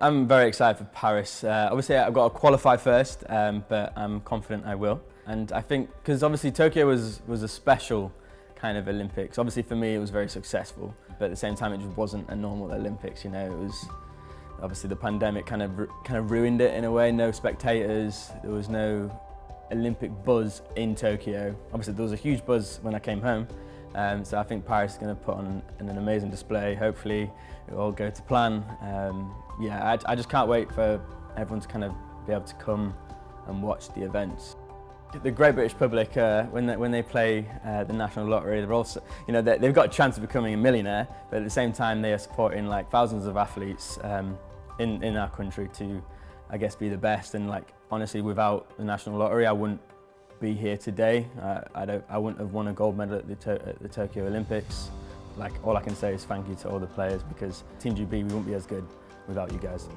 I'm very excited for Paris. Uh, obviously, I've got to qualify first, um, but I'm confident I will. And I think, because obviously Tokyo was, was a special kind of Olympics. Obviously for me it was very successful, but at the same time it just wasn't a normal Olympics, you know, it was obviously the pandemic kind of kind of ruined it in a way, no spectators, there was no Olympic buzz in Tokyo. Obviously there was a huge buzz when I came home, um, so I think Paris is going to put on an, an amazing display. Hopefully it will all go to plan. Um, yeah, I, I just can't wait for everyone to kind of be able to come and watch the events. The Great British public, uh, when, they, when they play uh, the National Lottery, they're also, you know, they've got a chance of becoming a millionaire, but at the same time they are supporting like thousands of athletes um, in, in our country to, I guess, be the best. And like, honestly, without the National Lottery, I wouldn't be here today. Uh, I, don't, I wouldn't have won a gold medal at the, at the Tokyo Olympics. Like, all I can say is thank you to all the players because Team GB, we wouldn't be as good without you guys.